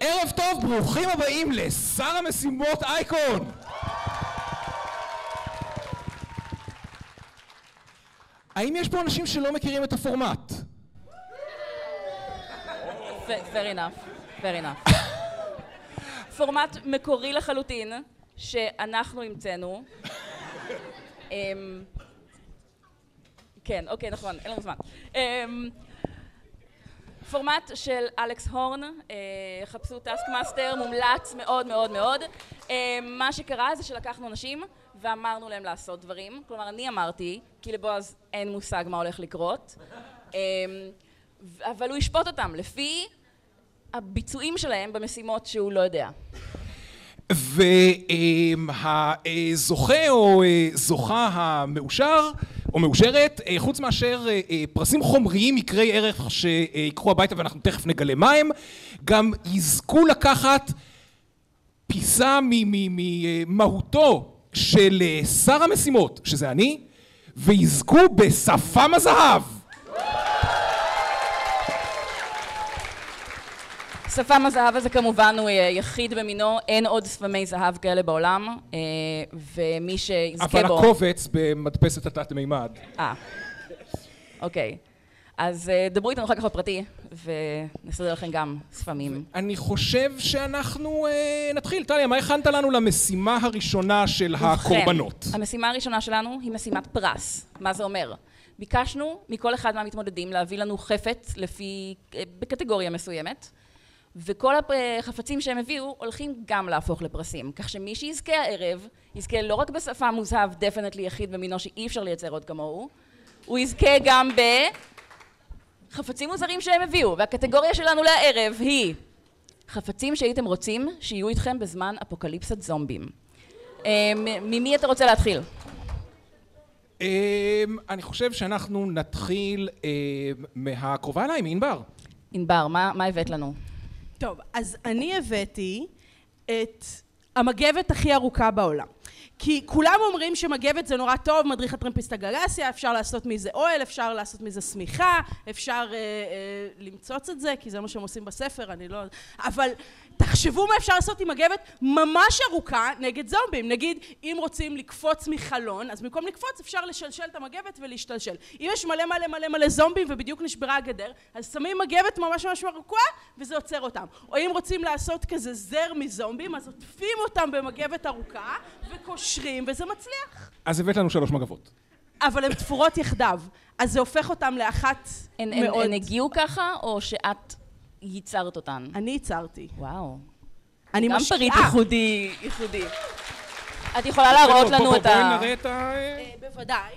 ערב טוב, ברוכים הבאים לשר המשימות אייקון! האם יש פה אנשים שלא מכירים את הפורמט? fair enough, fair enough. פורמט מקורי לחלוטין, שאנחנו המצאנו. אמ, כן, אוקיי, נכון, אין לנו זמן. פורמט של אלכס הורן, אה, חפשו Taskmaster, מומלץ מאוד מאוד מאוד. אה, מה שקרה זה שלקחנו אנשים ואמרנו להם לעשות דברים, כלומר אני אמרתי, כי לבועז אין מושג מה הולך לקרות, אה, אבל הוא ישפוט אותם לפי הביצועים שלהם במשימות שהוא לא יודע. והזוכה או זוכה המאושר או מאושרת, חוץ מאשר פרסים חומריים יקרי ערך שיקחו הביתה ואנחנו תכף נגלה מה הם, גם יזכו לקחת פיסה ממהותו של שר המשימות, שזה אני, ויזכו בשפם הזהב. שפם הזהב הזה כמובן הוא יחיד במינו, אין עוד שפמי זהב כאלה בעולם, ומי שיזכה בו... אבל הקובץ במדפסת התת מימד. אה, אוקיי. אז דברו איתנו אחר כך בפרטי, ונסדר לכם גם שפמים. אני חושב שאנחנו נתחיל. טליה, מה הכנת לנו למשימה הראשונה של הקורבנות? המשימה הראשונה שלנו היא משימת פרס. מה זה אומר? ביקשנו מכל אחד מהמתמודדים להביא לנו חפץ לפי... בקטגוריה מסוימת. וכל החפצים שהם הביאו הולכים גם להפוך לפרסים, כך שמי שיזכה הערב, יזכה לא רק בשפם מוזהב definitely יחיד במינו שאי אפשר לייצר עוד כמוהו, הוא יזכה גם בחפצים מוזרים שהם הביאו, והקטגוריה שלנו לערב היא חפצים שהייתם רוצים שיהיו איתכם בזמן אפוקליפסת זומבים. ממי אתה רוצה להתחיל? אני חושב שאנחנו נתחיל מהקרובה אליי, מענבר. ענבר, מה הבאת לנו? טוב, אז אני הבאתי את המגבת הכי ארוכה בעולם. כי כולם אומרים שמגבת זה נורא טוב, מדריך הטרמפיסט הגלסיה, אפשר לעשות מזה אוהל, אפשר לעשות מזה שמיכה, אפשר אה, אה, למצוץ את זה, כי זה מה שהם עושים בספר, אני לא... אבל תחשבו מה אפשר לעשות עם מגבת ממש ארוכה נגד זומבים. נגיד, אם רוצים לקפוץ מחלון, אז במקום לקפוץ אפשר לשלשל את המגבת ולהשתלשל. אם יש מלא מלא מלא מלא זומבים ובדיוק נשברה הגדר, אז שמים מגבת ממש ממש ארוכה וזה עוצר אותם. או אם רוצים לעשות כזה זר מזומבים, אז עוטפים אותם במגבת ארוכה וקושרים וזה מצליח. אז הבאת לנו שלוש מגבות. אבל הן תפורות יחדיו, אז זה הופך אותם לאחת הן, מאוד... הן הגיעו ככה, או שאת ייצרת אותן? אני ייצרתי. וואו. אני גם משקיעה. פריט ייחודי, ייחודי. את יכולה להראות לנו את ה... בואי נראה את ה... אה, בוודאי.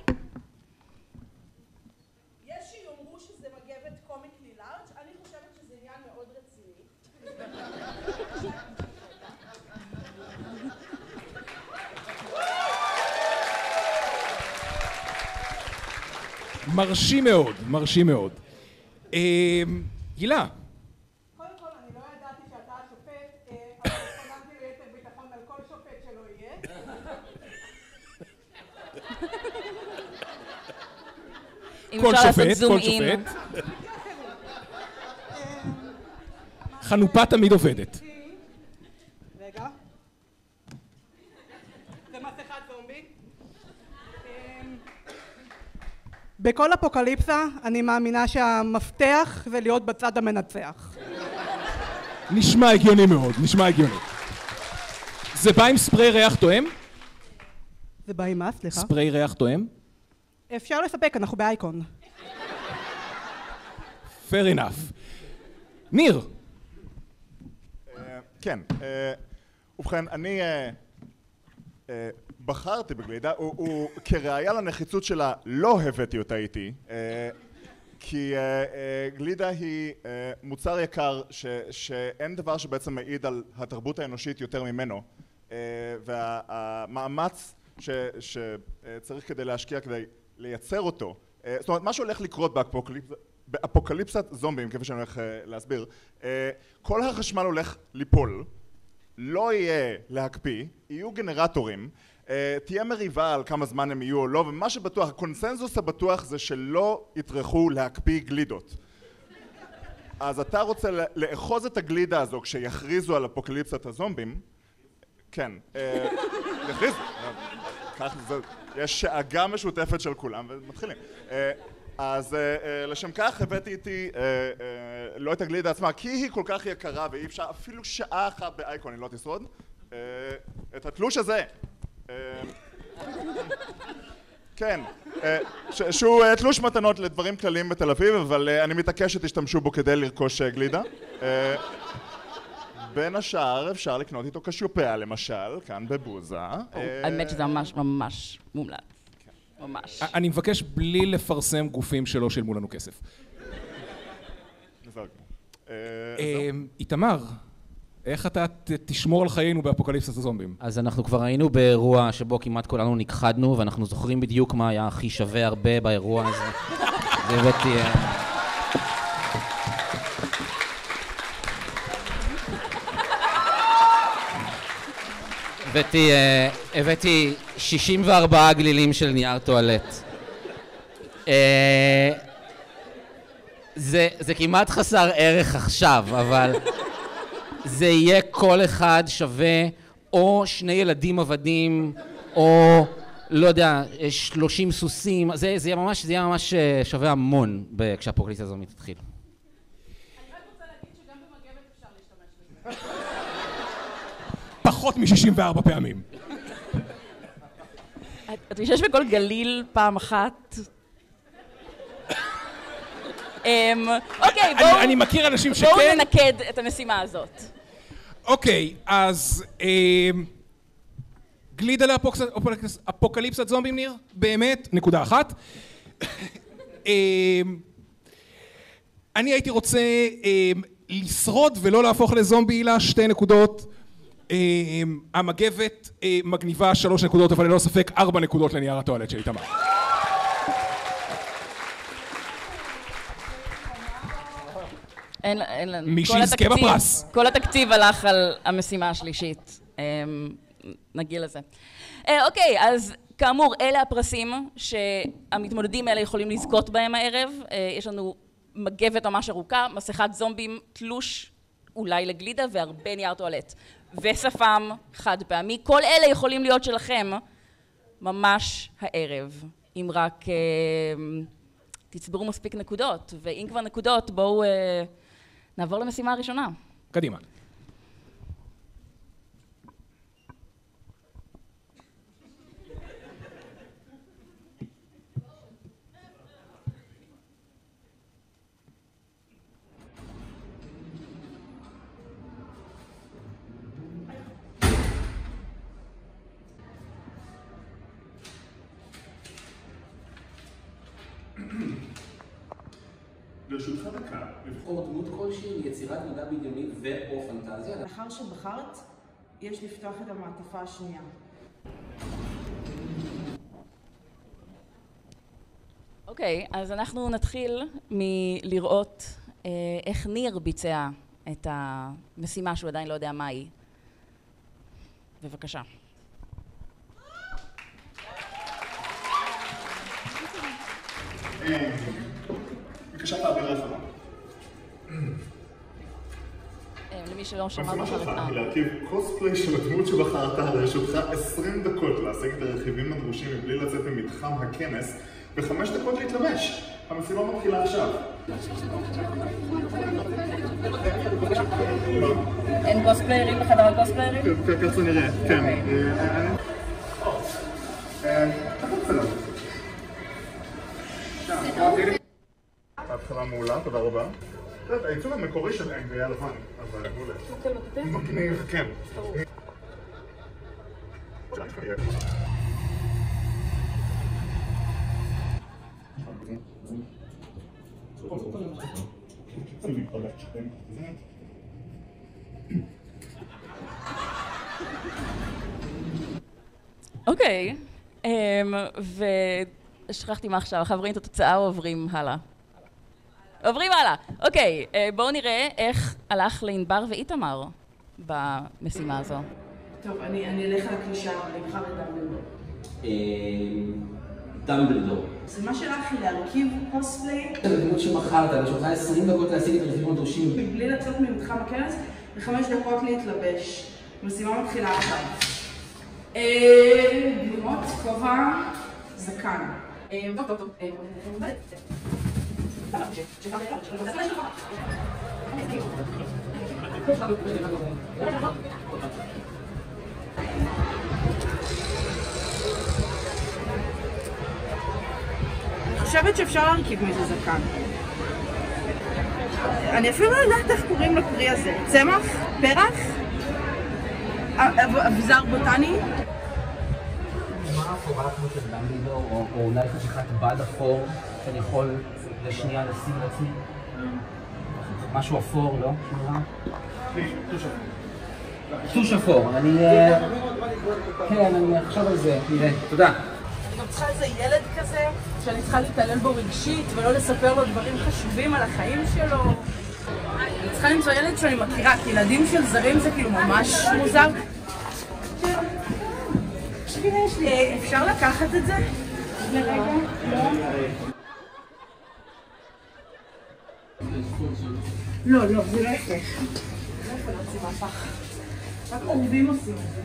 מרשים מאוד, מרשים מאוד. הילה. קודם כל, אני לא ידעתי שאתה השופט, אבל התכוננתי ליתר ביטחון על כל שופט שלא יהיה. אם כל אפשר לעשות שופט, כל. שופט. חנופה תמיד עובדת. רגע. זה מסכת זומבי. אמ, בכל אפוקליפסה אני מאמינה שהמפתח זה להיות בצד המנצח. נשמע הגיוני מאוד, נשמע הגיוני. זה בא עם ספרי ריח תואם? זה בא עם מה? סליחה. ספרי ריח תואם? אפשר לספק, אנחנו באייקון. fair enough. ניר. כן, אה, ובכן, אני אה, אה, בחרתי בגלידה, כראיה לנחיצות שלה לא הבאתי אותה איתי, אה, כי אה, אה, גלידה היא אה, מוצר יקר ש- שאין דבר שבעצם מעיד על התרבות האנושית יותר ממנו, אה, והמאמץ שצריך כדי להשקיע כדי לייצר אותו, אה, זאת אומרת מה שהולך לקרות באפוקליפסת זומבים, כפי שאני הולך אה, להסביר, אה, כל החשמל הולך ליפול, לא יהיה להקפיא, יהיו גנרטורים, תהיה מריבה על כמה זמן הם יהיו או לא, ומה שבטוח, הקונסנזוס הבטוח זה שלא יטרחו להקפיא גלידות. אז אתה רוצה לאחוז את הגלידה הזו כשיכריזו על אפוקליפסת הזומבים? כן, יכריזו, כך זה- יש שאגה משותפת של כולם ומתחילים. אה, אז אה, אה, לשם כך הבאתי איתי לא את הגלידה עצמה כי היא כל כך יקרה ואי אפשר אפילו שעה אחת באייקון היא לא תשרוד. את התלוש הזה. כן, שהוא תלוש מתנות לדברים כלליים בתל אביב, אבל אני מתעקש שתשתמשו בו כדי לרכוש גלידה. בין השאר אפשר לקנות איתו קשיופיה למשל, כאן בבוזה. אה, האמת שזה ממש ממש מומלץ. ממש. אני מבקש בלי לפרסם גופים שלא שילמו לנו כסף. אה, אה, איתמר, איך אתה תשמור על חיינו באפוקליפסת הזומבים? אז אנחנו כבר היינו באירוע שבו כמעט כולנו נכחדנו, ואנחנו זוכרים בדיוק מה היה הכי שווה הרבה באירוע הזה. והבאתי... אה, הבאתי, אה, הבאתי 64 גלילים של נייר טואלט. אה, זה, זה כמעט חסר ערך עכשיו, אבל זה יהיה כל אחד שווה או שני ילדים עבדים, או לא יודע, 30 סוסים, זה, זה יהיה ממש, זה יהיה ממש אה, שווה המון כשהאפוקליפסה הזו תתחיל. פחות מ-64 פעמים. את משתמש בכל גליל פעם אחת? אמ, אוקיי, בואו אני מכיר אנשים בואו שכן. ננקד את המשימה הזאת. אוקיי, אז אה, גלידה לאפוקליפסת זומבים ניר? באמת? נקודה אחת. אה, אני הייתי רוצה לשרוד ולא להפוך לזומבי הילה, שתי נקודות. אה, המגבת אה, מגניבה שלוש נקודות, אבל ללא ספק ארבע נקודות לנייר הטואלט של איתמר. אין, אין לנו. מי שיזכה בפרס. כל התקציב הלך על המשימה השלישית. אמ, נגיע לזה. אה, אוקיי, אז כאמור, אלה הפרסים שהמתמודדים האלה יכולים לזכות בהם הערב. אה, יש לנו מגבת ממש ארוכה, מסכת זומבים, תלוש אולי לגלידה והרבה נייר טואלט. ושפם חד פעמי. כל אלה יכולים להיות שלכם ממש הערב. אם רק אה, תצברו מספיק נקודות. ואם כבר נקודות, בואו אה, נעבור למשימה הראשונה. קדימה. ברשותך דקה, לבחור דמות כלשהי מיצירת מדע בדיוני ו/או פנטזיה. לאחר שבחרת, יש לפתוח את המעטפה השנייה. אוקיי, אז אנחנו נתחיל מלראות אה, איך ניר ביצע את המשימה שהוא עדיין לא יודע מה היא. בבקשה. בבקשה תעביר רפואה. אה, למי שלא שמע המשימה בכלל את שלך. היא להרכיב קוספליי של הדמות שבחרת לרשותך 20 דקות להשיג את הרכיבים הדרושים מבלי לצאת ממתחם הכנס וחמש דקות להתלבש. המשימה מתחילה עכשיו. אין קוספליירים בחדר הקוספליירים? כך זה נראה, כן. תודה רבה. העיצוב המקורי של אנג היה לבן, אבל מעולה. מגניב, כן. אוקיי, אמ, ושכחתי מה עכשיו, רואים את התוצאה עוברים הלאה? עוברים הלאה. אוקיי, אה, בואו נראה איך הלך לענבר ואיתמר במשימה הזו. טוב, אני, אני אלך על הקלישה, אני אבחר את דמבלדור. אה, דמבלדור. המשימה שלך היא להרכיב קוספליי זה דמות שמכרת, יש לך 20 דקות להשיג את הרכיבים הדרושים. מבלי לצאת ממתחם הכנס וחמש דקות להתלבש. המשימה מתחילה עכשיו. אה, דמות, כובע, זקן. אה, טוב, טוב, טוב. אני חושבת שאפשר להרכיב מזה זקן. אני אפילו לא יודעת איך קוראים לפרי הזה. צמח? פרח? אב- אב- אביזר בוטני? או אולי חשיכת בד אפור, שאני יכול לשנייה לשים לעצמי? משהו אפור, לא? טוש אפור, אני... אה, כן, אני אחשוב על זה, נראה. תודה. אני גם צריכה איזה ילד כזה, שאני צריכה להתעלל בו רגשית, ולא לספר לו דברים חשובים על החיים שלו. אני צריכה למצוא ילד שאני מכירה, כי ילדים של זרים זה כאילו ממש מוזר. אה, אפשר לקחת את זה? לרגע? לא, לא, זה לא יפה. לא מהפח. רק עורבים עושים את זה.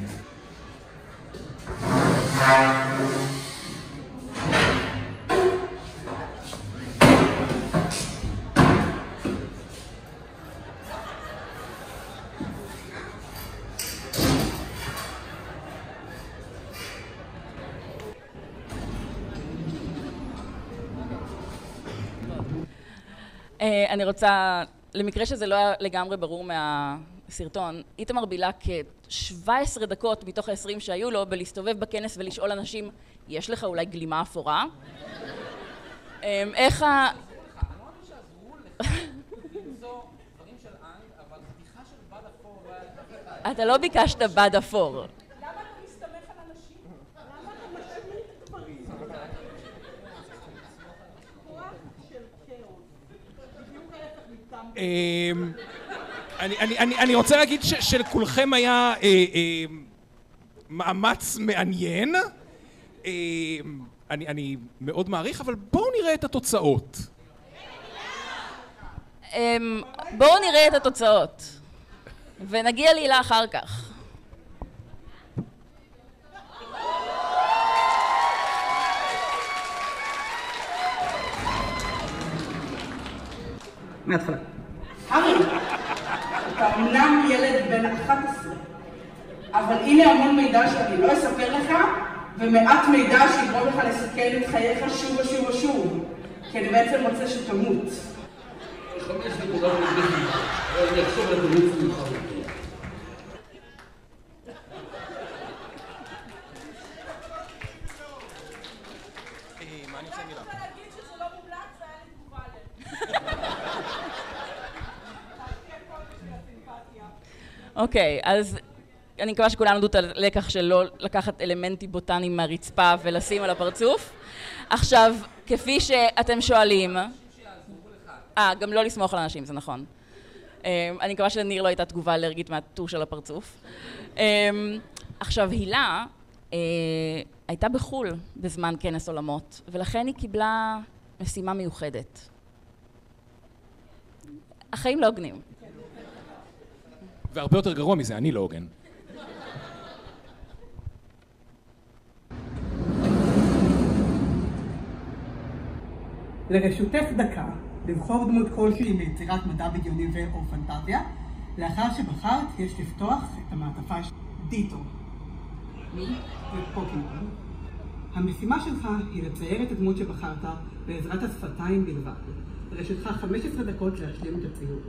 אה, אני רוצה, למקרה שזה לא היה לגמרי ברור מהסרטון, איתמר בילה כ-17 דקות מתוך ה-20 שהיו לו בלהסתובב בכנס ולשאול אנשים, יש לך אולי גלימה אפורה? אה, איך ה... אתה לא ביקשת בד אפור. למה אתה מסתמך על אנשים? למה אתה משמיט דברים? כוח של כאוס. בדיוק ההפך מטעם אמ, אני- אני- אני אני רוצה להגיד ש- שלכולכם היה אה, אה, מאמץ מעניין. אה, אני אני מאוד מעריך, אבל בואו נראה את התוצאות. אמ, בואו נראה את התוצאות, ונגיע להילה אחר כך. מההתחלה. הארי, אתה אמנם ילד בן 11, אבל הנה המון מידע שאני לא אספר לך, ומעט מידע שיגרום לך לסכן את חייך שוב ושוב ושוב, כי אני בעצם רוצה שתמות. להגיד שזה לא מומלץ, זה היה לי תגובה עליהם. להשקיע כל בשביל הסימפתיה. אוקיי, אז אני מקווה שכולם למדו את הלקח של לא לקחת אלמנטים בוטניים מהרצפה ולשים על הפרצוף. עכשיו, כפי שאתם שואלים... אה, גם לא לסמוך על אנשים, זה נכון. אה, אני מקווה שלניר לא הייתה תגובה אלרגית מהטוש על הפרצוף. אה, עכשיו, הילה אה, הייתה בחו"ל בזמן כנס עולמות, ולכן היא קיבלה משימה מיוחדת. החיים לא הוגנים. והרבה יותר גרוע מזה, אני לא הוגן. לרשותך דקה לבחור דמות כלשהי מיצירת מדע בדיוני ו/או פנטזיה. לאחר שבחרת, יש לפתוח את המעטפה של דיטו. מי? זה פוקימון. המשימה שלך היא לצייר את הדמות שבחרת בעזרת השפתיים בלבד. לרשותך 15 דקות להשלים את הציור.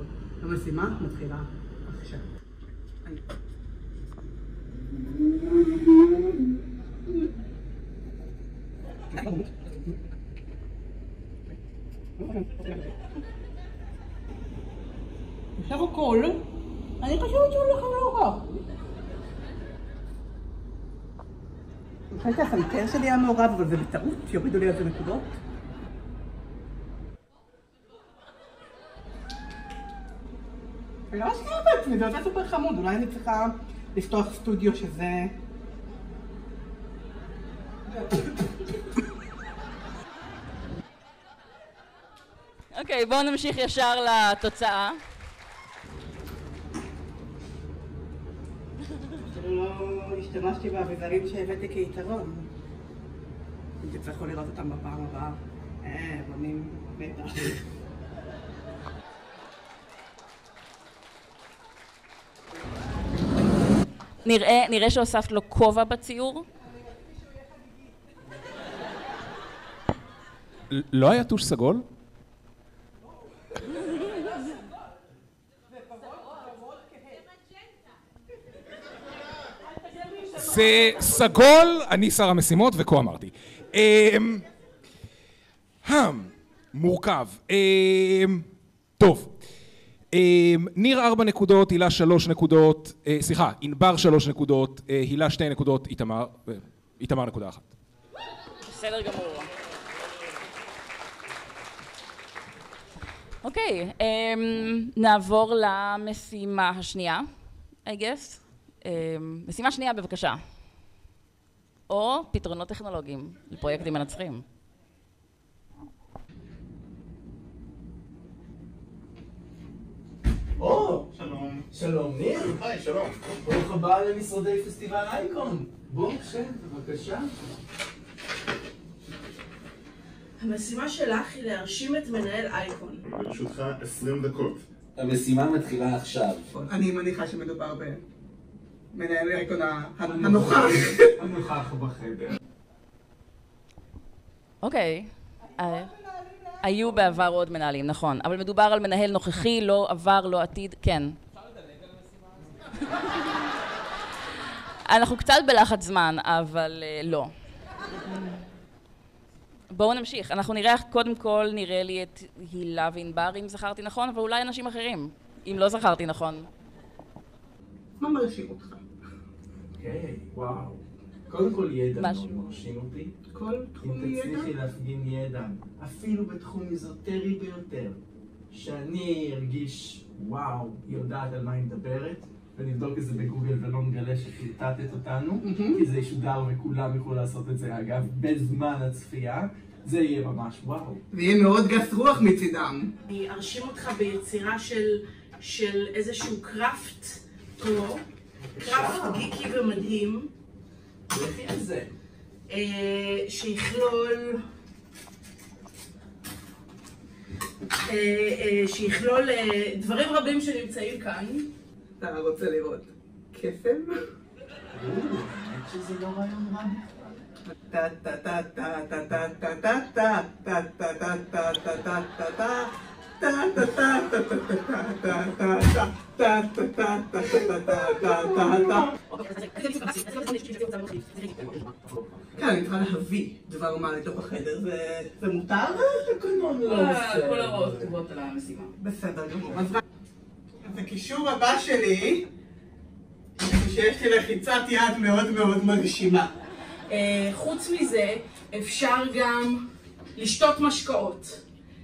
המשימה מתחילה עכשיו. בסך הכל, אני חושבת שהוא הולך לא רע. אני חושבת שהסנטר שלי היה מעורב, אבל זה בטעות, שיורידו לי על זה נקודות. לא מסכימה לעצמי, זה יוצא סופר חמוד, אולי אני צריכה לפתוח סטודיו שזה... אוקיי, okay, בואו נמשיך ישר לתוצאה. כאילו לא השתמשתי באביזרים שהבאתי כיתרון. אם תצטרכו לראות אותם בפעם הבאה, אה, בונים בטח. נראה, נראה שהוספת לו כובע בציור. לא היה טוש סגול? זה סגול, אני שר המשימות, וכה אמרתי. אמ, מורכב. אמ, טוב. אמ, ניר ארבע נקודות, הילה שלוש נקודות, אה, סליחה, ענבר שלוש נקודות, אה, הילה שתי נקודות, איתמר, אה, איתמר נקודה אחת. בסדר גמור. אוקיי, אמ, נעבור למשימה השנייה, I guess. אמ, משימה שנייה בבקשה. או פתרונות טכנולוגיים לפרויקטים מנצחים. או, שלום. שלום, ניר. היי, שלום. ברוך הבא למשרדי פסטיבל אייקון. בוא, שב, בבקשה. המשימה שלך היא להרשים את מנהל אייקון. ברשותך 20 דקות. המשימה מתחילה עכשיו. אני מניחה שמדובר במנהל האיקון הנוכח. הנוכח בחדר. אוקיי. היו בעבר עוד מנהלים, נכון. אבל מדובר על מנהל נוכחי, לא עבר, לא עתיד, כן. אנחנו קצת בלחץ זמן, אבל אה, לא. בואו נמשיך. אנחנו נראה קודם כל, נראה לי את הילה וענבר, אם זכרתי נכון, אבל אולי אנשים אחרים, אם לא זכרתי נכון. מה מרשים אותך? אוקיי, וואו. קודם כל ידע. מאוד מרשים אותי. כל תחום אם ידע? תצליחי להפגין ידע, אפילו בתחום איזוטרי ביותר, שאני ארגיש, וואו, היא יודעת על מה היא מדברת, ונבדוק את זה בגוגל ולא נגלה שפלטטת אותנו, כי זה ישודר וכולם יוכלו לעשות את זה, אגב, בזמן הצפייה, זה יהיה ממש וואו. זה יהיה מאוד גס רוח מצידם. אני ארשים אותך ביצירה של, של איזשהו קראפט פה, קראפט גיקי ומדהים, לכי על זה. אה, שיכלול... אה, אה, שיכלול אה, דברים רבים שנמצאים כאן. אתה רוצה לראות קסם? שזה לא רעיון רע. טה טה טה טה טה טה טה טה טה טה טה טה טה טה טה טה טה כן, אני צריכה להביא דבר מה לתוך החדר, זה- מותר? התקנון לא עושה. כל ההוראות כתובות על המשימה. בסדר גמור. אז הקישור הבא שלי, שיש לי לחיצת יד מאוד מאוד מרשימה. חוץ מזה, אפשר גם לשתות משקאות.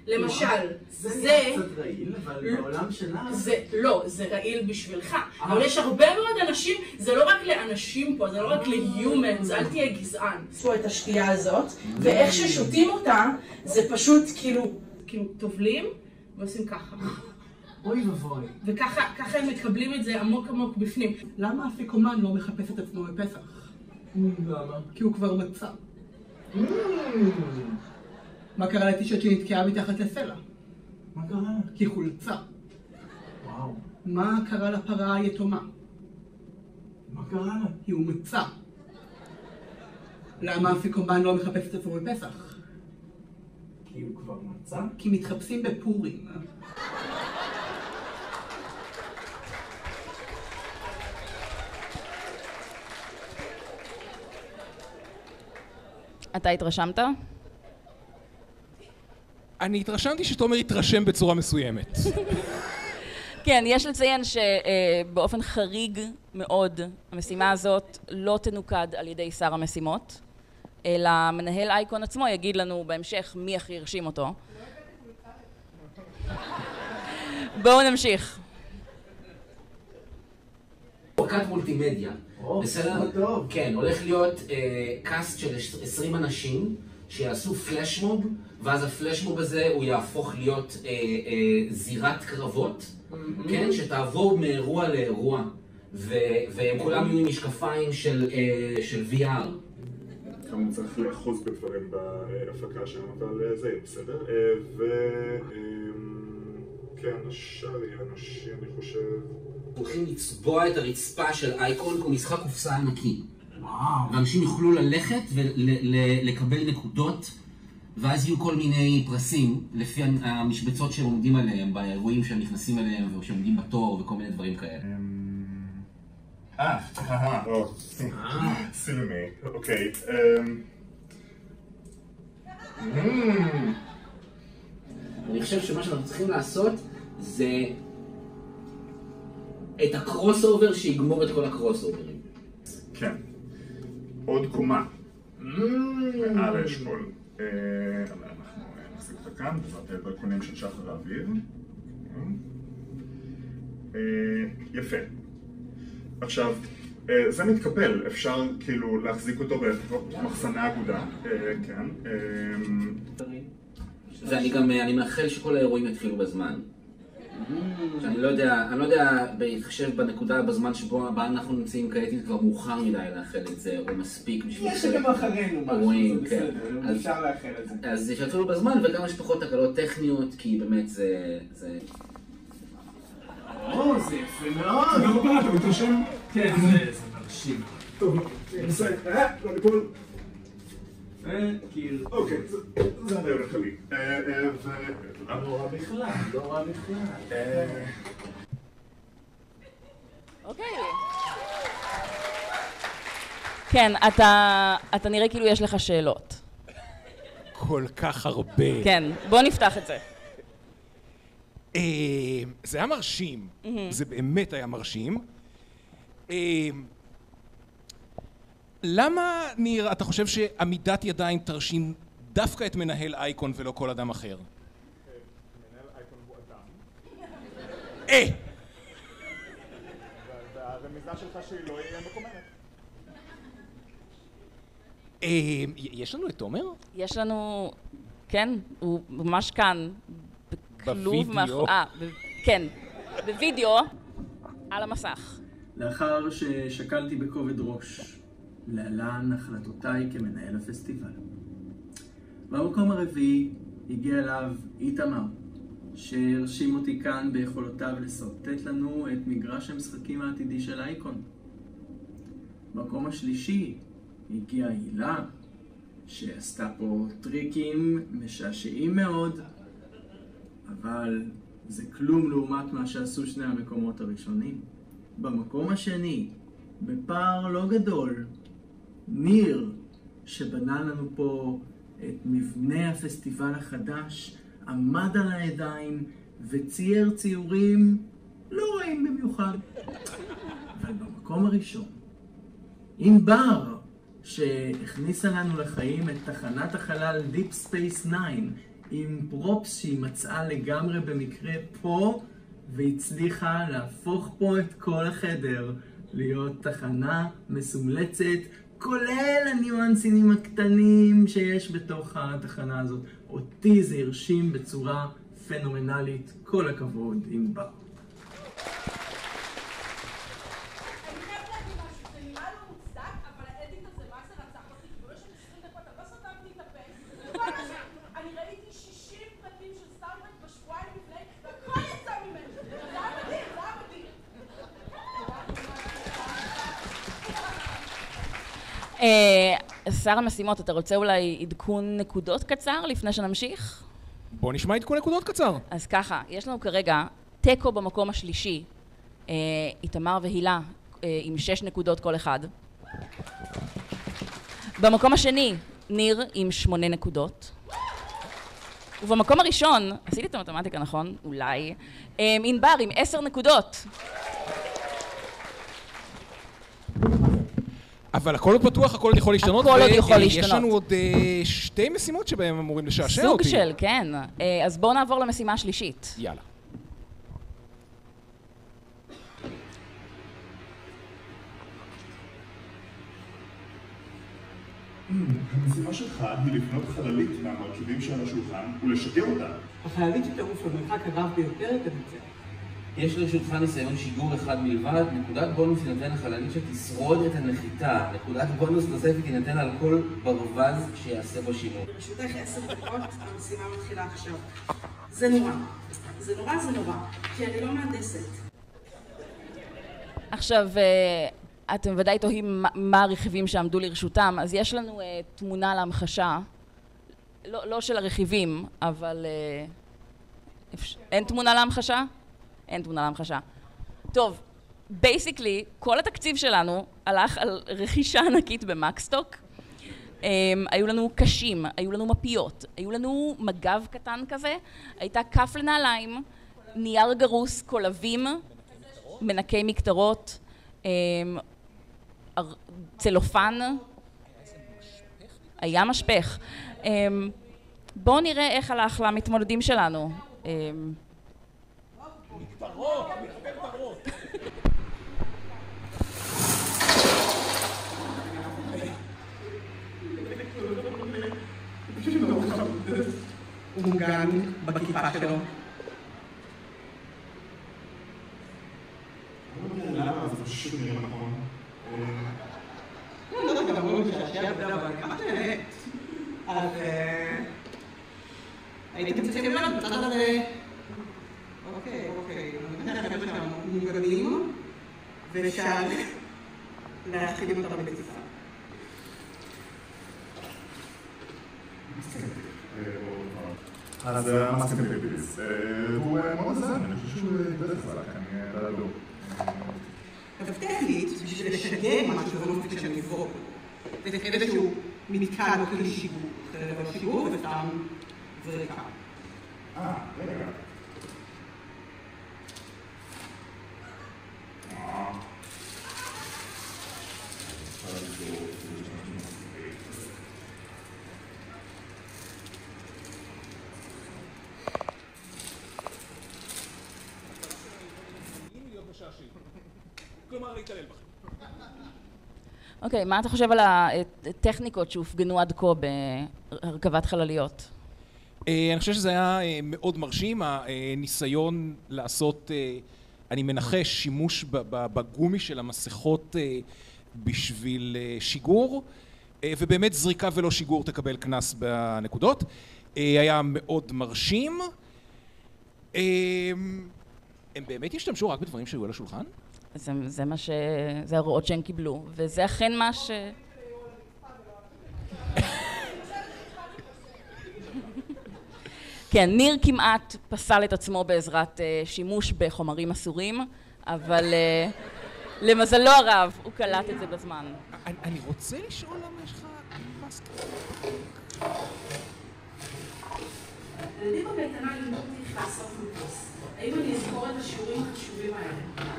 למשל, זה זה... נראה קצת רעיל, אבל לא. בעולם שלנו... זה לא, זה רעיל בשבילך. אבל יש הרבה מאוד אנשים, זה לא רק לאנשים פה, זה לא רק ל-humans, אל תהיה גזען. עשו את השתייה הזאת, ואיך ששותים אותה, זה פשוט כאילו, כאילו טובלים ועושים ככה. אוי ואבוי. וככה ככה הם מקבלים את זה עמוק עמוק בפנים. למה האפיקומן לא מחפש את עצמו בפסח? למה? כי הוא כבר מצא. מה קרה לטישרט שנתקעה מתחת לסלע? מה קרה? כי חולצה. וואו. מה קרה לפרה היתומה? מה קרה לה? כי הוא מצא. למה האפיקומן לא מחפש את עצמו בפסח? כי הוא כבר מצא? כי מתחפשים בפורים. אתה התרשמת? אני התרשמתי שתומר התרשם בצורה מסוימת. כן, יש לציין שבאופן חריג מאוד המשימה הזאת לא תנוקד על ידי שר המשימות, אלא מנהל אייקון עצמו יגיד לנו בהמשך מי הכי הרשים אותו. בואו נמשיך. הפקת מולטימדיה. בסדר? כן, הולך להיות אה, קאסט של 20 אנשים שיעשו פלשמוב, ואז הפלשמוב הזה הוא יהפוך להיות אה, אה, זירת קרבות, כן? שתעבור מאירוע לאירוע, ו- והם כולם יהיו עם משקפיים של, אה, של VR. כמובן צריך לאחוז בדברים בהפקה שם, אבל אה, זה יהיה בסדר. אה, ו... אמ, כן, השאר יהיה אנשי, אני חושב... הולכים לצבוע את הרצפה של אייקון כמו משחק קופסה ענקי. ואנשים יוכלו ללכת ולקבל נקודות, ואז יהיו כל מיני פרסים לפי המשבצות שהם עומדים עליהם, באירועים שהם נכנסים אליהם, או שהם עומדים בתור וכל מיני דברים כאלה. אה, אה, סילמי, אוקיי. אמ, אמ, אני חושב שמה שאנחנו צריכים לעשות זה את ה crossover שיגמור את כל ה crossover ים. כן. עוד קומה. מעל האשכול. אה, אנחנו אה, נחזיק אותה כאן, בעזרת דרכונים של שחר האוויר. אה, יפה. עכשיו, זה מתקבל, אפשר כאילו להחזיק אותו במחסני אגודה, כן. ואני גם, אני מאחל שכל האירועים יתחילו בזמן. שאני לא יודע, אני לא יודע, בהתחשב בנקודה, בזמן שבו הבא אנחנו נמצאים כעת, אם כבר מאוחר מדי לאחל את זה, או מספיק בשביל יש גם אחרינו משהו, זה כן. בסדר, אפשר לאחל את זה. אז שיתחילו בזמן, וגם יש פחות תקלות טכניות, כי באמת זה... זה... או, זה יפה מאוד. אתה מתרשם? כן, זה מרשים. טוב, בסדר. אה, לא ליפול. וקיר. אוקיי, זה- הדרך שלי. אה, אה, ו... תודה. לא רע בכלל, לא רע בכלל. אה, אוקיי. כן, אתה, אתה נראה כאילו יש לך שאלות. כל כך הרבה. כן, בוא נפתח את זה. אה, זה היה מרשים, זה באמת היה מרשים. למה, ניר, אתה חושב שעמידת ידיים תרשים דווקא את מנהל אייקון ולא כל אדם אחר? אה! והרמיזה שלך שהיא לא יהיה מקוממת. אה, יש לנו את תומר? יש לנו, כן, הוא ממש כאן, בווידאו. אה, כן, בווידאו, על המסך. לאחר ששקלתי בכובד ראש, להלן החלטותיי כמנהל הפסטיבל. במקום הרביעי הגיע אליו איתמר, שהרשים אותי כאן ביכולותיו לשרטט לנו את מגרש המשחקים העתידי של אייקון. במקום השלישי הגיעה הילה, שעשתה פה טריקים משעשעים מאוד, אבל זה כלום לעומת מה שעשו שני המקומות הראשונים. במקום השני, בפער לא גדול, ניר, שבנה לנו פה את מבנה הפסטיבל החדש, עמד על הידיים וצייר ציורים לא רעים במיוחד. אבל במקום הראשון, ענבר, שהכניסה לנו לחיים את תחנת החלל Deep Space 9 עם פרופס שהיא מצאה לגמרי במקרה פה והצליחה להפוך פה את כל החדר להיות תחנה מסומלצת כולל הניואנסים הקטנים שיש בתוך התחנה הזאת. אותי זה הרשים בצורה פנומנלית. כל הכבוד, ענבר. אני חייבת להגיד משהו, זה נראה לא מוצדק, אבל האדיט הזה, מה זה רצח אותי? כאילו יש שם 20 דקות, אבל לא סתמתי את הפה. כל השאר, אני ראיתי 60 פרקים של סטארט-טרק בשבועיים לפני, והכל יצא ממנו. זה היה מדהים, זה היה מדהים. אה, שר המשימות, אתה רוצה אולי עדכון נקודות קצר לפני שנמשיך? בוא נשמע עדכון נקודות קצר. אז ככה, יש לנו כרגע תיקו במקום השלישי, אה, איתמר והילה אה, עם שש נקודות כל אחד. במקום השני, ניר עם שמונה נקודות. ובמקום הראשון, עשיתי את המתמטיקה נכון? אולי. אה, ענבר עם עשר נקודות. אבל הכל עוד פתוח, הכל עוד יכול להשתנות. הכל עוד יכול ויש להשתנות. לנו עוד אה, שתי משימות שבהן אמורים לשעשע סוג אותי. של, כן. אה, אז בואו נעבור למשימה השלישית. יאללה. המשימה שלך היא לבנות חללית מהמרכיבים שעל השולחן ולשגר אותה. החללית שתעוף למרחק הרב ביותר תנצח. יש לרשותך ניסיון שיגור אחד בלבד, נקודת בונוס תינתן לחללית שתשרוד את הנחיתה. נקודת בונוס נוספת תינתן על כל ברווז שיעשה בו שימוש. ברשותך עשר דקות, המשימה מתחילה עכשיו. זה נורא. זה נורא, זה נורא. כי אני לא מהנדסת. עכשיו, אה, אתם ודאי תוהים מה- הרכיבים שעמדו לרשותם, אז יש לנו אה, תמונה להמחשה, לא, לא של הרכיבים, אבל... אה. אין תמונה להמחשה? אין תמונה להמחשה. טוב, basically, כל התקציב שלנו הלך על רכישה ענקית במקסטוק. Um, היו לנו קשים, היו לנו מפיות, היו לנו מגב קטן כזה, הייתה כף לנעליים, נייר גרוס, קולבים, מנקי מקטרות, um, צלופן, היה משפך. Um, בואו נראה איך הלך למתמודדים שלנו. Um, הוא מוגן בכיפה שלו. לא שנהנית. אז אה, הייתם צריכים להיות בצד הזה. אוקיי, אוקיי. אני חושבת מוגנים, ואפשר להתחיל אותם בטיסה. אז המאסקי ביביס, הוא מאוד עזר, אני חושב שהוא די חזק, אני בעדו. עכשיו טכנית, בשביל לשגר משהו זה לא מספיק שאני אזרוק. זה איזשהו מתקן או כלי שיגור. זה לא שיגור זה סתם זריקה. אה, רגע. כלומר להתעלל בכם. אוקיי, מה אתה חושב על הטכניקות שהופגנו עד כה בהרכבת חלליות? אה, אני חושב שזה היה אה, מאוד מרשים, הניסיון לעשות, אה, אני מנחש, שימוש בגומי של המסכות בשביל שיגור, ובאמת זריקה ולא שיגור תקבל קנס בנקודות. היה מאוד מרשים. הם באמת השתמשו רק בדברים שהיו על השולחן? זה, זה מה ש... זה ההוראות שהם קיבלו, וזה אכן מה ש... כן, ניר כמעט פסל את עצמו בעזרת uh, שימוש בחומרים אסורים, אבל uh, למזלו הרב, הוא קלט את זה בזמן. אני, אני רוצה לשאול למה יש לך מאסק. ילדים בקייטנה לימדו אותי איך לאסוף מטוס. האם אני אזכור את השיעורים החשובים האלה?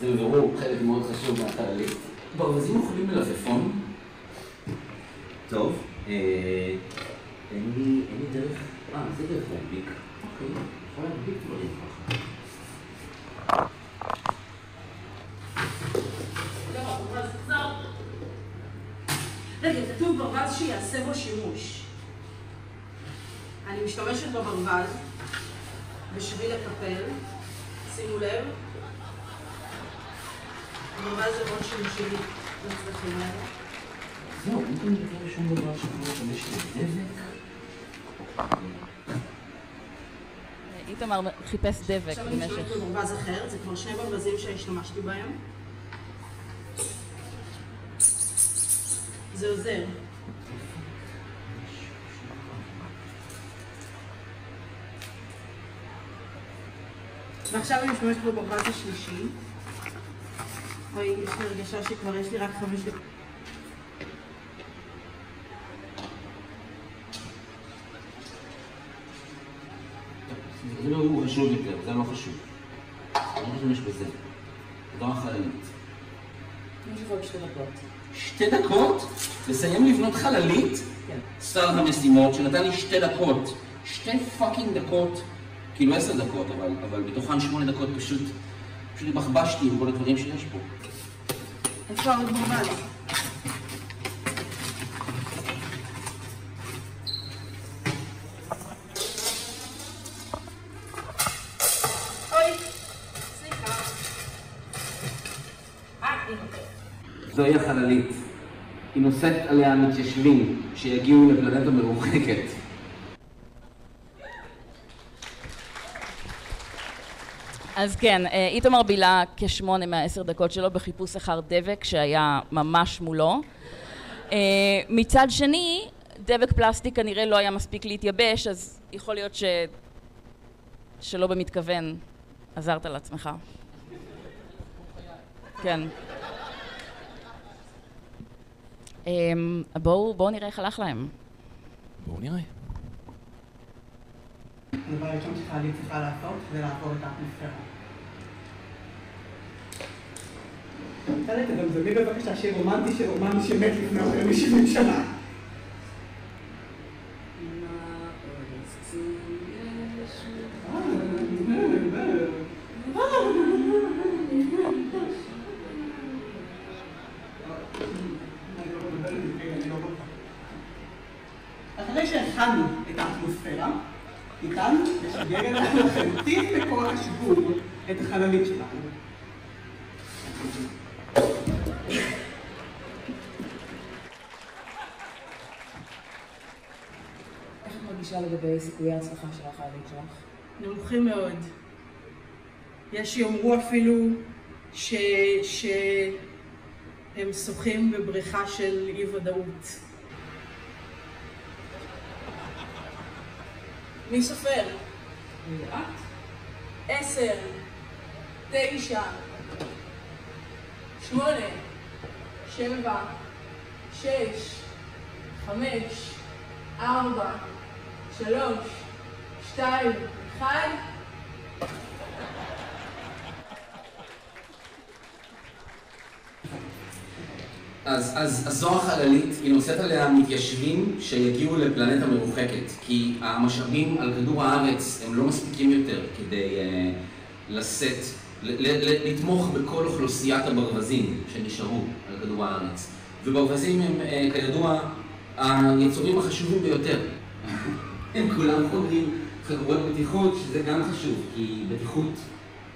זה בבירור חלק מאוד חשוב מהחללית. ברווזים אוכלים מלפפון. טוב, אה, אין לי אין לי דרך... אה, זה דרך להדביק. אוקיי, יכול להדביק דברים ככה. רגע, כתוב ברווז שיעשה בו שימוש. אני משתמשת בברווז בשביל לקפל, שימו לב. הברווז זה מאוד שימושי לצרכים האלה. זהו, אין כאן יותר שום דבר שיכול לשמש לדבק. איתמר חיפש דבק עכשיו אני במשך... משתמשת בברווז אחר, זה כבר שני ברווזים שהשתמשתי בהם. זה עוזר. ועכשיו אני משתמשת בברווז השלישי. אוי, יש לי הרגשה שכבר יש לי רק חמש דקות. זה לא הוא חשוב יותר, זה לא חשוב. אני לא משתמש בזה. לא החללית. יש לך עוד שתי דקות. שתי דקות? לסיים לבנות חללית? כן. שר המשימות שנתן לי שתי דקות. שתי פאקינג דקות. כאילו עשר דקות, אבל, אבל בתוכן שמונה דקות פשוט, פשוט התבחבשתי עם כל הדברים שיש פה. איפה עוד ברווז? אה. זוהי החללית. היא נושאת עליה מתיישבים שיגיעו לפלנטה מרוחקת. אז כן, אה, איתמר בילה כשמונה מהעשר דקות שלו בחיפוש אחר דבק שהיה ממש מולו. אה, מצד שני, דבק פלסטיק כנראה לא היה מספיק להתייבש, אז יכול להיות ש... שלא במתכוון עזרת לעצמך. כן. אמ, בואו בואו נראה איך הלך להם. בואו נראה. הדבר הראשון שחיילים צריכה לעשות זה לעבור את האטמוספירה. טלי, תזמזמי בבקשה שיר רומנטי של אומן שמת לפני יותר מ-70 שנה. לשגר אליה לחלוטין בכוח השיגור את החללית שלנו. איך את מרגישה לגבי סיכויי ההצלחה של החיילים שלך? נמוכים מאוד. יש שיאמרו אפילו ש... שהם שוחים בבריכה של אי ודאות. מי סופר? עשר, תשע, שמונה, שבע, שש, חמש, ארבע, שלוש, שתיים, אחד. אז, אז, אז זו החללית, היא נושאת עליה מתיישבים שיגיעו לפלנטה מרוחקת, כי המשאבים על כדור הארץ הם לא מספיקים יותר כדי uh, לשאת, לתמוך בכל אוכלוסיית הברווזים שנשארו על כדור הארץ. וברווזים הם, uh, כידוע, היצורים החשובים ביותר. הם כולם חוגרים חגורות בטיחות, שזה גם חשוב, כי בטיחות,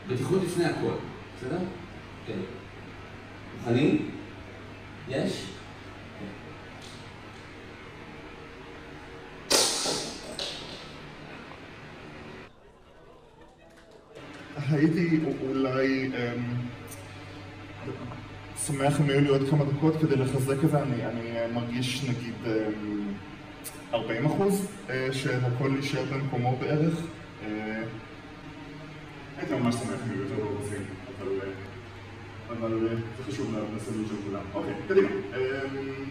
בטיחות לפני הכל, בסדר? כן. מוכנים? יש? הייתי אולי אמ, שמח אם היו לי עוד כמה דקות כדי לחזק את זה, אני, אני מרגיש נגיד אמ, 40 אחוז אה, שהכל יישאר במקומו בערך. אה, הייתי ממש שמח אם היו יותר ברוסים, אבל, אה, אבל אה, זה חשוב לסביב של כולם. אוקיי, קדימה. אמ,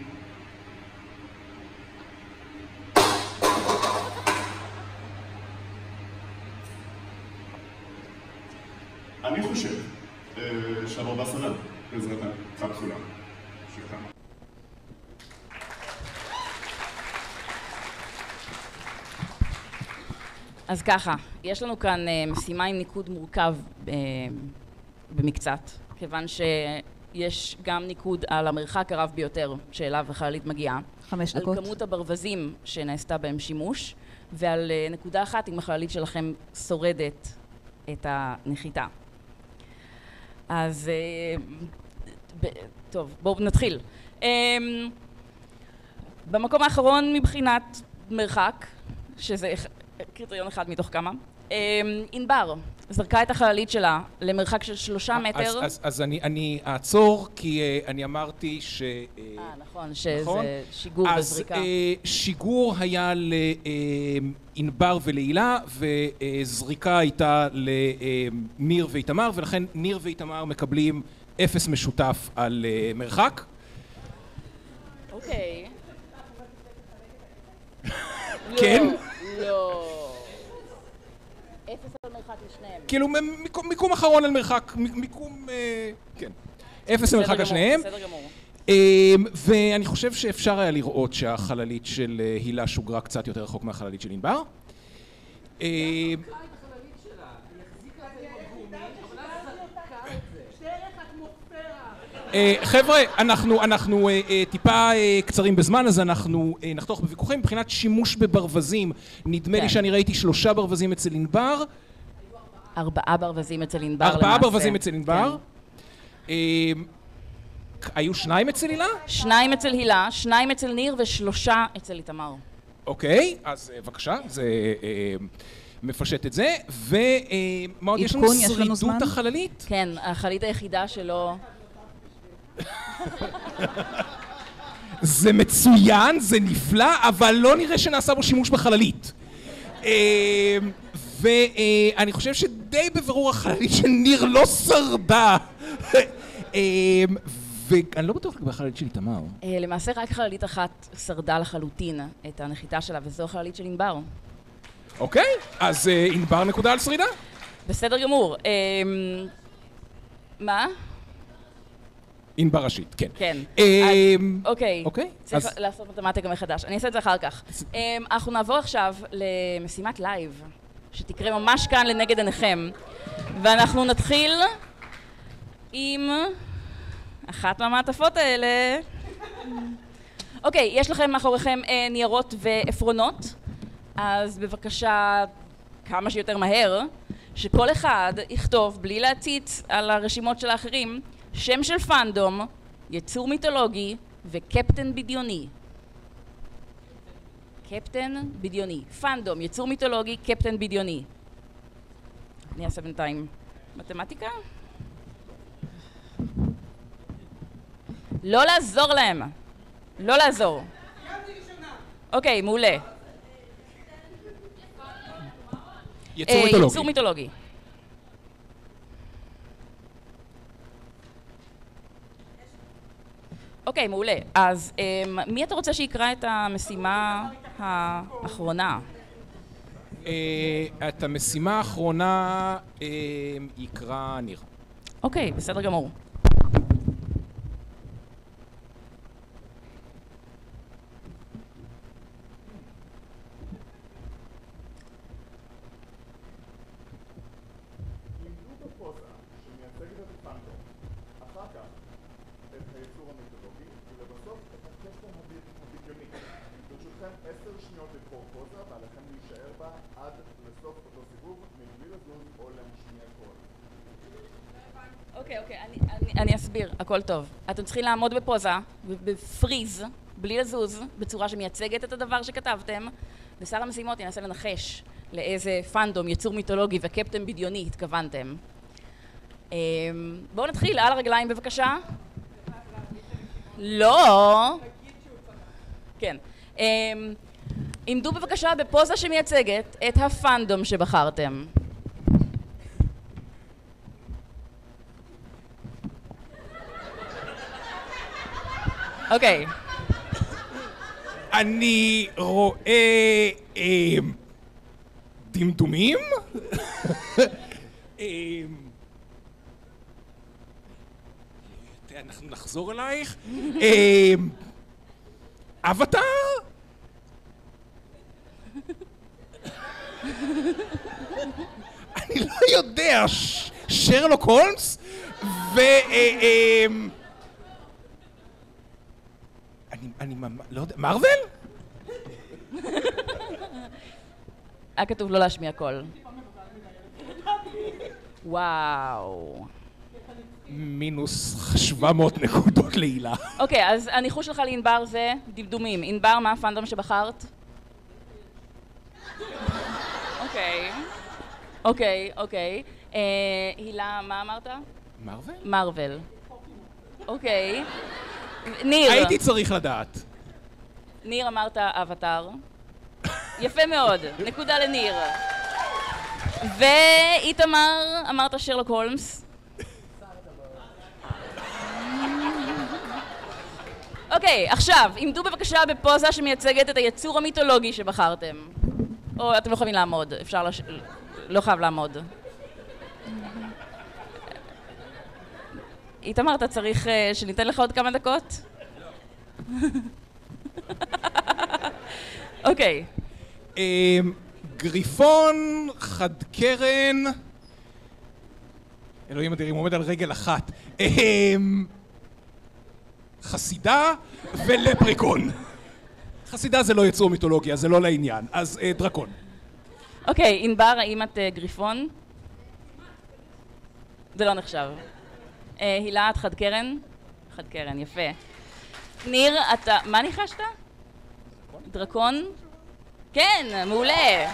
אני חושב אה, שהברווז שרד בעזרת הקפסולה שקמה. אז ככה, יש לנו כאן אה, משימה עם ניקוד מורכב במקצת, כיוון שיש גם ניקוד על המרחק הרב ביותר שאליו החללית מגיעה, חמש על דקות. כמות הברווזים שנעשתה בהם שימוש, ועל אה, נקודה אחת אם החללית שלכם שורדת את הנחיתה. אז אה, ב- טוב, בואו נתחיל. אה, במקום האחרון מבחינת מרחק, שזה קריטריון אחד מתוך כמה, ענבר זרקה את החללית שלה למרחק של שלושה מטר. אז, אז, אז אני, אני אעצור, כי uh, אני אמרתי ש... אה, אה, נכון, שזה נכון? שיגור אז וזריקה. אה, שיגור היה לענבר ולהילה, וזריקה הייתה לניר ואיתמר, ולכן ניר ואיתמר מקבלים אפס משותף על אה, מרחק. אוקיי. כן? לא, לא. אפס על מרחק לשניהם. כאילו מיקום, מיקום אחרון על מרחק, מיקום... אה, כן. אפס למרחק גמור, לשניהם. בסדר גמור. אמ, ואני חושב שאפשר היה לראות שהחללית של אה, הילה שוגרה קצת יותר רחוק מהחללית של ענבר. אמ, אה, חבר'ה, אנחנו, אנחנו אה, אה, טיפה אה, קצרים בזמן, אז אנחנו אה, נחתוך בוויכוחים. מבחינת שימוש בברווזים, נדמה לי כן. שאני ראיתי שלושה ברווזים אצל ענבר, ארבעה ברווזים אצל ענבר ארבעה למעשה. ברווזים אצל ענבר. כן. אה, היו שניים אצל הילה? שניים אצל הילה, שניים אצל ניר ושלושה אצל איתמר. אוקיי, אז אה, בבקשה, זה אה, מפשט את זה. ומה עוד יש לנו? שרידות? החללית? כן, החללית היחידה שלא... זה מצוין, זה נפלא, אבל לא נראה שנעשה בו שימוש בחללית. אה, ואני חושב שדי בבירור החללית של ניר לא שרדה. אה, ואני לא בטוח לגבי החללית של איתמר. אה, למעשה רק חללית אחת שרדה לחלוטין את הנחיתה שלה, וזו החללית של ענבר. אוקיי, אז אה, ענבר נקודה על שרידה? בסדר גמור. אה, מה? ענבר ראשית, כן. כן. אז- אוקיי. אוקיי, צריך לעשות מתמטיקה מחדש. אני אעשה את זה אחר כך. אמ, אנחנו נעבור עכשיו למשימת live, שתקרה ממש כאן לנגד עיניכם. ואנחנו נתחיל עם אחת מהמעטפות האלה. אוקיי, יש לכם מאחוריכם אה, ניירות ועפרונות, אז בבקשה, כמה שיותר מהר, שכל אחד יכתוב, בלי להציץ על הרשימות של האחרים, שם של פאנדום, יצור מיתולוגי וקפטן בדיוני. קפטן בדיוני. פאנדום, יצור מיתולוגי, קפטן בדיוני. אני אעשה בינתיים מתמטיקה. לא לעזור להם. לא לעזור. אוקיי, מעולה. יצור אה, מיתולוגי. יצור מיתולוגי. אוקיי, מעולה. אז אמ, מי אתה רוצה שיקרא את המשימה האחרונה? אה, את המשימה האחרונה אה, יקרא ניר. אוקיי, בסדר גמור. לימדו בפוזה שמייצגת את הפנטום, אחר כך את היצור המיתולוגי, ולבסוף את הקפטן הב- הבדיוני. ברשותכם עשר שניות לבחור פוזה, ועליכם להישאר בה עד לסוף אותו סיבוב, מבלי לזוז או להשמיע קול. אוקיי, אוקיי, אני, אני, אני אסביר, הכל טוב. אתם צריכים לעמוד בפוזה, בפריז, בלי לזוז, בצורה שמייצגת את הדבר שכתבתם, ושר המשימות ינסה לנחש לאיזה פאנדום, יצור מיתולוגי וקפטן בדיוני התכוונתם. אמ, בואו נתחיל, על הרגליים בבקשה. לא. כן. אמ, עמדו בבקשה בפוזה שמייצגת את הפאנדום שבחרתם. אוקיי. אני רואה אה, דמדומים. אה, אנחנו נחזור אלייך. אה, אבטאר? אני לא יודע, שרלוק הולמס? ו... אה, אני, אני ממש, לא יודע, מרוויל? היה כתוב לא להשמיע קול. וואו. מינוס 700 נקודות להילה. אוקיי, אז הניחוש שלך לענבר זה דמדומים. ענבר, מה הפאנדום שבחרת? אוקיי. אוקיי, אוקיי. אה, הילה, מה אמרת? מרוויל? מארוול. אוקיי. ניר. הייתי צריך לדעת. ניר אמרת אבטאר. יפה מאוד, נקודה לניר. ואיתמר, אמרת שרלוק הולמס. אוקיי, עכשיו, עמדו בבקשה בפוזה שמייצגת את היצור המיתולוגי שבחרתם. או אתם לא חייבים לעמוד, אפשר לש... לא חייב לעמוד. איתמר, אתה צריך אה, שניתן לך עוד כמה דקות? אוקיי. אמ, גריפון, חד קרן... אלוהים אדירים, הוא עומד על רגל אחת. אמ, חסידה ולפריקון. חסידה זה לא יצור מיתולוגיה, זה לא לעניין. אז אה, דרקון. אוקיי, ענבר, האם את אה, גריפון? זה לא נחשב. אה, הילה, את חד קרן? חד קרן, יפה. ניר, אתה... מה ניחשת? דרקון? כן, מעולה.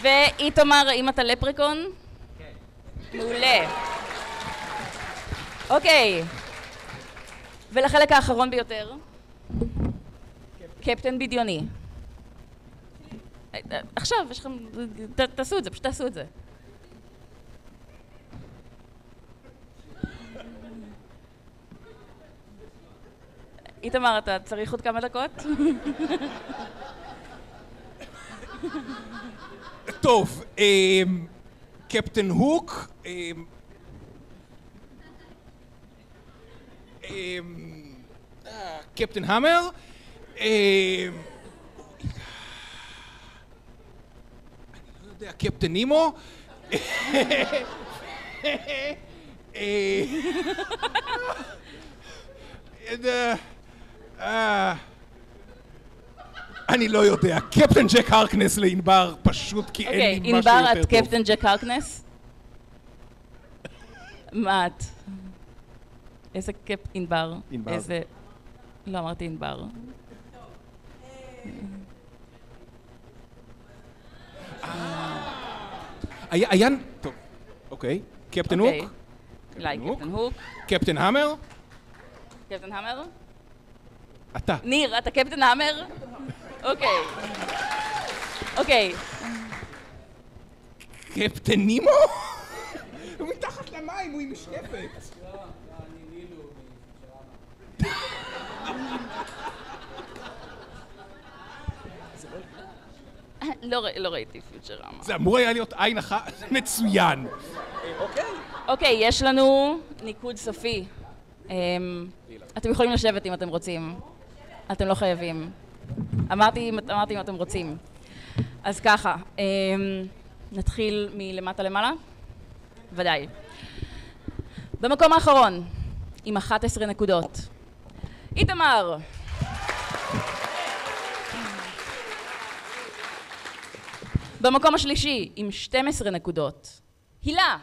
ואיתמר, האם אתה לפריקון? כן. מעולה. אוקיי. ולחלק האחרון ביותר? קפטן בדיוני. עכשיו, יש לכם... תעשו את זה, פשוט תעשו את זה. איתמר, אתה צריך עוד כמה דקות? טוב, אמ, קפטן הוק, אמ, אמ, אה, קפטן המר, אמ, לא קפטן נימו, אה, אה, אה, אני לא יודע, קפטן ג'ק הרקנס לענבר, פשוט כי אין אוקיי, לי משהו ענבר, יותר את טוב. קפטן ג'ק הרקנס? מה את? איזה קפ... ענבר. ענבר. איזה... לא אמרתי ענבר. היה, היה, טוב, אוקיי, קפטן אוקיי. הוק, אולי הוק. קפטן הוק. קפטן המר, קפטן המר? אתה. ניר, אתה קפטן המר? אוקיי. אוקיי. קפטן נימו? הוא מתחת למים, הוא עם משקפת. לא לא ראיתי פיוטרמה. זה אמור היה להיות עין אחת, מצוין. אוקיי, יש לנו ניקוד סופי. אמ, אתם יכולים לשבת אם אתם רוצים. אתם לא חייבים. אמרתי, אמרתי אם אתם רוצים. אז ככה, אמ, נתחיל מלמטה למעלה? ודאי. במקום האחרון, עם 11 נקודות. איתמר! במקום השלישי, עם 12 נקודות. הילה!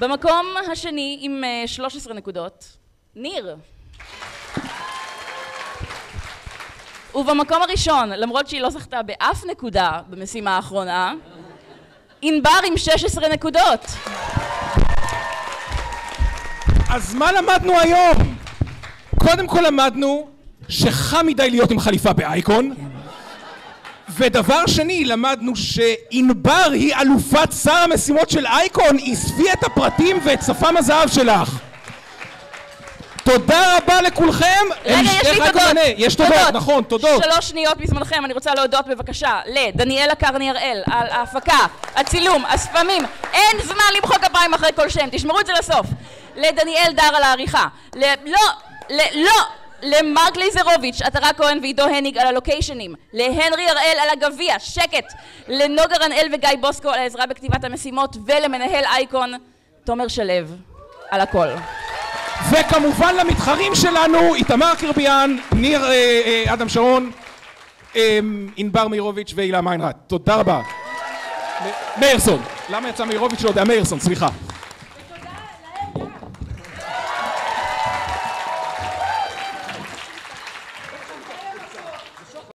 במקום השני עם אה, 13 נקודות, ניר. ובמקום הראשון, למרות שהיא לא זכתה באף נקודה במשימה האחרונה, ענבר עם 16 נקודות. אז מה למדנו היום? קודם כל למדנו שחם מדי להיות עם חליפה באייקון. ודבר שני, למדנו שענבר היא אלופת שר המשימות של אייקון, עזבי את הפרטים ואת שפם הזהב שלך. תודה רבה לכולכם. רגע, יש לי רק תודות. מענה. יש תודות, נכון, תודות. שלוש שניות מזמנכם, אני רוצה להודות בבקשה לדניאלה קרני הראל על ההפקה, הצילום, הספמים. אין זמן למחוא כפיים אחרי כל שם, תשמרו את זה לסוף. לדניאל דר על העריכה. ל... לא! ל... לא! למרק לייזרוביץ', עטרה כהן ועידו הניג על הלוקיישנים, להנרי הראל על הגביע, שקט, לנוגה רנאל וגיא בוסקו על העזרה בכתיבת המשימות ולמנהל אייקון, תומר שלו, על הכל. וכמובן למתחרים שלנו, איתמר קרביאן, ניר אה, אה, אדם שרון, אה, ענבר מאירוביץ' והילה מיינרט. תודה רבה. מאירסון. למה יצא מאירוביץ'? לא יודע, מאירסון, סליחה.